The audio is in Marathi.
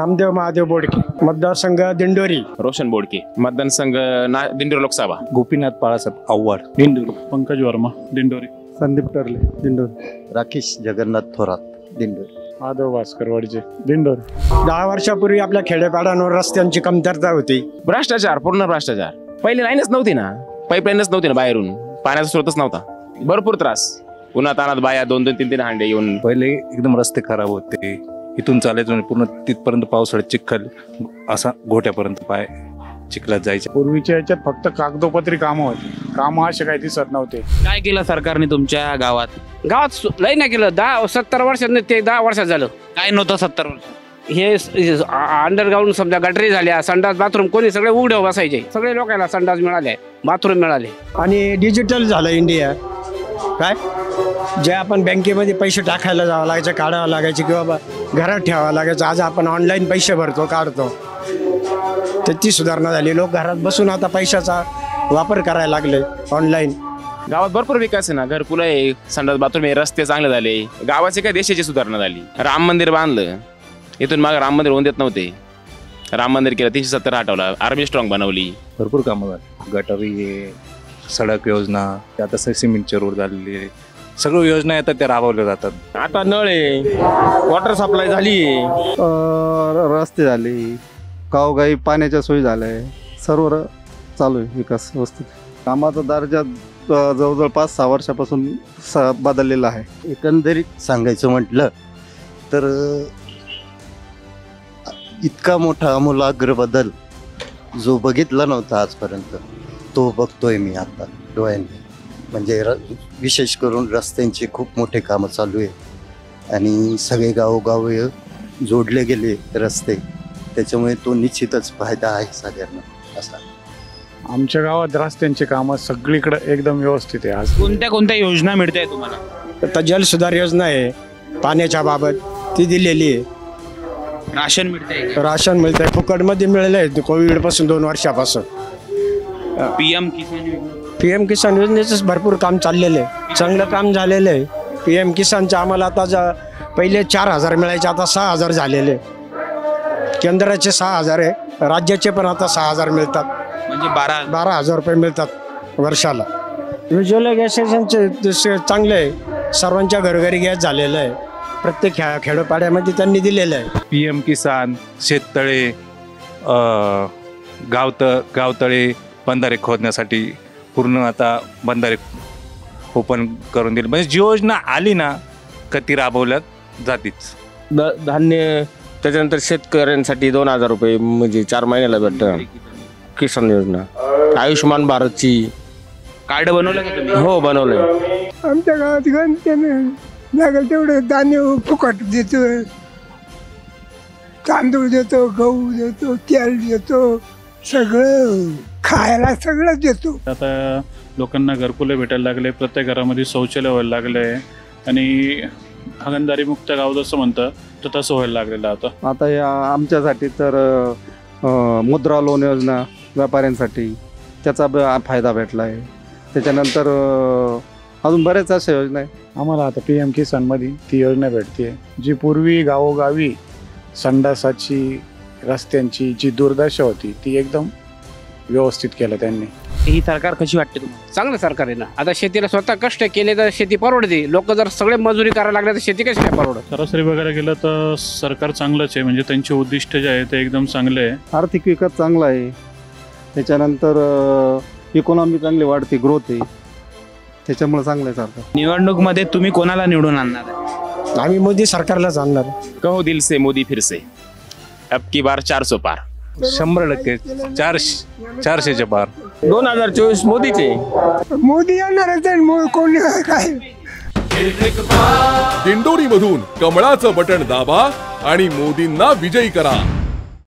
नामदेव महादेव बोडके मतदारसंघ दिंडोरी. रोशन बोडके मतदानसंघ ना दिंडोरी लोकसभा. गोपीनाथ बाळासाहेब आव्हाड. दिंडोरी. पंकज वर्मा दिंडोरी. संदीप टर्ले दिंडोरी. राकेश जगन्नाथ थोरात दिंडोरी. माधव भास्कर वडजे दिंडोरी. दहा वर्षापूर्वी आपल्या खेडेपाड्यांवर रस्त्यांची कमतरता होती. भ्रष्टाचार पूर्ण भ्रष्टाचार. पहिले लाईनच नव्हती ना. पाईपलाईनच नव्हती ना बाहेरून. पाण्याचा स्रोतच नव्हता. भरपूर त्रास. उन्हात तानात बाया दोन दोन तीन तीन हांडे येऊन. पहिले एकदम रस्ते खराब होते. इथून चालायचं म्हणजे पूर्ण तिथपर्यंत पावसाळ्यात चिखल असा गोट्यापर्यंत पाय चिखलात जायचे. पूर्वीच्या याच्यात फक्त कागदोपत्री कामं होती. कामं असे काही दिसत नव्हते. काय केलं सरकारने तुमच्या गावात? गावात सु- लय नाही केलं. दहा सत्तर वर्षात नाही ते दहा वर्षात झालं. काय नव्हतं सत्तर वर्ष? हे अंडरग्राऊंड समजा गटरी झाल्या संडास बाथरूम कोणी सगळे उघडे बसायचे. सगळे लोकांना संडास मिळाले बाथरूम मिळाले. आणि डिजिटल झालं इंडिया काय? जे आपण बँकेमध्ये पैसे टाकायला जावं लागायचं काढावं लागायचे किंवा बा घरात ठेवावं लागायचं. आज आपण ऑनलाईन पैसे भरतो काढतो. त्याची सुधारणा झाली. लोक घरात बसून आता पैशाचा वापर करायला लागले ऑनलाईन गावात भरपूर विकास आहे ना. घरकुल आहे संडास बाथरूम आहे रस्ते चांगले झाले. गावाचे काय देशाची सुधारणा झाली. राम मंदिर बांधलं. इथून मागे राम मंदिर होऊन देत नव्हते. राम मंदिर केलं तीनशे सत्तर हटवलं. आर्मी स्ट्रॉंग बनवली. भरपूर कामं झाली. गटारी सडक योजना आता सिमेंटचे रोड झालेले आहे. सगळ्या योजना येतात त्या राबवल्या जातात. आता नळ आहे वॉटर सप्लाय झाली रस्ते झाले गावोगावी पाण्याच्या सोयी झाल्या आहे. सर्व चालू आहे विकास व्यवस्थित. कामाचा दर्जा जवळजवळ पाच सहा वर्षापासून स बदललेला आहे. एकंदरीत सांगायचं म्हटलं तर इतका मोठा आमूलाग्र बदल जो बघितला नव्हता आजपर्यंत तो बघतोय मी आता डोळ्यांनी. म्हणजे र विशेष करून रस्त्यांची खूप मोठे कामं चालू आहे आणि सगळे गावोगाव जोडले गेले रस्ते त्याच्यामुळे तो निश्चितच फायदा आहे सगळ्यांना असा. आमच्या गावात रस्त्यांची कामं सगळीकडे एकदम व्यवस्थित आहे. आज कोणत्या कोणत्या योजना मिळते तुम्हाला? आता जलसुधार योजना आहे पाण्याच्या बाबत ती दिलेली आहे. राशन मिळते राशन मिळतंय. फुकटमध्ये मिळालं आहे कोविडपासून दोन वर्षापासून. पीएम किसान योजना. पी एम किसान योजनेचंच भरपूर काम चाललेलं आहे. चांगलं काम झालेलं आहे. पी एम किसानचं आम्हाला आता जा पहिले चार हजार मिळायचे आता सहा हजार झालेले केंद्राचे सहा हजार आहे. राज्याचे पण आता सहा हजार मिळतात. म्हणजे बारा बारा हजार रुपये मिळतात वर्षाला. उज्ज्वला गॅस स्टेशनचे दुसरे चांगले आहे. सर्वांच्या घरोघरी गॅस झालेलं आहे. प्रत्येक खे खेडोपाड्यामध्ये त्यांनी दिलेलं आहे. पी एम किसान शेततळे अ, गावत गावतळे बंधारे खोदण्यासाठी पूर्ण आता बंधारे ओपन करून दिले. म्हणजे जी योजना आली ना का ती राबवल्यात जातीच. द- धान्य त्याच्यानंतर शेतकऱ्यांसाठी दोन हजार रुपये म्हणजे चार महिन्याला भेटतं. किसान योजना. आयुष्यमान भारतची. कार्ड बनवलं का तुम्ही? हो बनवलंय. आमच्या गावात गण त्यानं लागेल तेवढं धान्य फुकट देतो तांदूळ देतो गहू देतो तेल देतो. सगळं खायला सगळं देतो. आता लोकांना घरकुले भेटायला लागले प्रत्येक घरामध्ये शौचालय व्हायला लागले आणि हागणदारी मुक्त गाव जसं म्हणतं तर तसं व्हायला लागलेलं आता. आता या आमच्यासाठी तर अ, मुद्रा लोन योजना व्यापाऱ्यांसाठी त्याचा ब- फायदा भेटला आहे त्याच्यानंतर अ, अजून बऱ्याच अशा योजना आहे आम्हाला आता पी एम किसानमध्ये ती योजना भेटते जी पूर्वी गावोगावी संडासाची रस्त्यांची जी दुर्दशा होती ती एकदम व्यवस्थित केलं त्यांनी. ही सरकार कशी वाटते तुम्हाला? चांगलं सरकार आहे ना. आता शेतीला स्वतः कष्ट केले तर शेती परवडते. लोक जर सगळे मजुरी करायला लागले तर शेती कशी काय परवडत? सरासरी बघायला गेलं तर सरकार चांगलंच आहे. म्हणजे त्यांचे उद्दिष्ट जे आहे ते एकदम चांगले आहे. आर्थिक विकास चांगला आहे. त्याच्यानंतर इकॉनॉमी चांगली वाढते ग्रोथ आहे. त्याच्यामुळे चांगलं आहे सरकार. निवडणूकमध्ये तुम्ही कोणाला निवडून आणणार? आहे? आम्ही मोदी सरकारलाच आणणार. कहो दिल से मोदी फिर से अब की बार चार सौ पार। शंभर टक्के चारशे चारशेच्या पार. दोन हजार चोवीस मोदीचे मोदी येणारच आहे मो- कोण काय दिंडोरी मधून कमळाचं बटण दाबा आणि मोदींना विजयी करा.